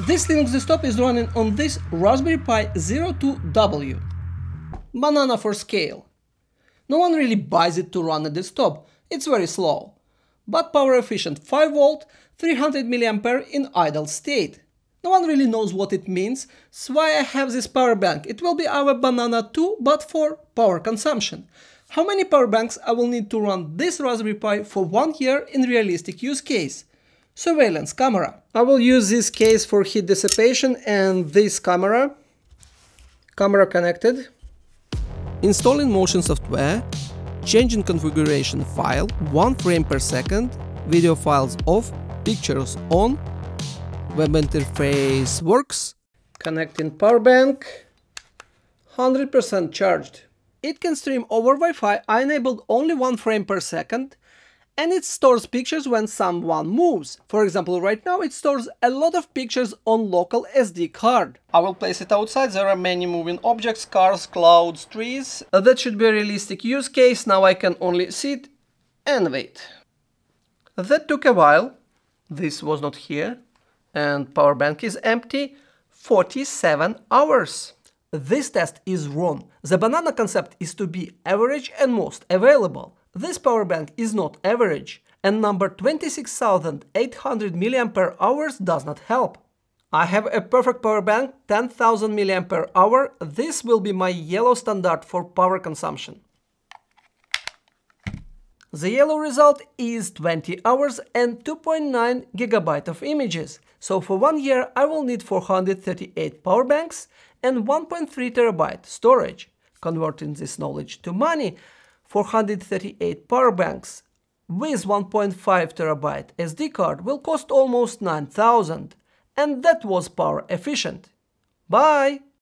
This Linux desktop is running on this Raspberry Pi Zero 2 W. Banana for scale. No one really buys it to run a desktop, it's very slow. But power efficient 5V, 300 mAh in idle state. No one really knows what it means, so why I have this power bank. It will be our Banana 2, but for power consumption. How many power banks I will need to run this Raspberry Pi for one year in realistic use case? Surveillance camera. I will use this case for heat dissipation and this camera. Camera connected. Installing motion software, changing configuration file, 1 frame per second, video files off, pictures on, web interface works. Connecting power bank, 100% charged. It can stream over Wi-Fi, I enabled only 1 frame per second, and it stores pictures when someone moves. For example, right now it stores a lot of pictures on local SD card. I will place it outside, there are many moving objects, cars, clouds, trees. Uh, that should be a realistic use case, now I can only sit and wait. That took a while, this was not here, and power bank is empty, 47 hours. This test is wrong. The banana concept is to be average and most available. This power bank is not average, and number 26,800 mAh does not help. I have a perfect power bank, 10,000 mAh. This will be my yellow standard for power consumption. The yellow result is 20 hours and 2.9 GB of images. So for one year I will need 438 power banks and 1.3 TB storage. Converting this knowledge to money, 438 power banks with 1.5 TB SD card will cost almost 9000 and that was power efficient. Bye!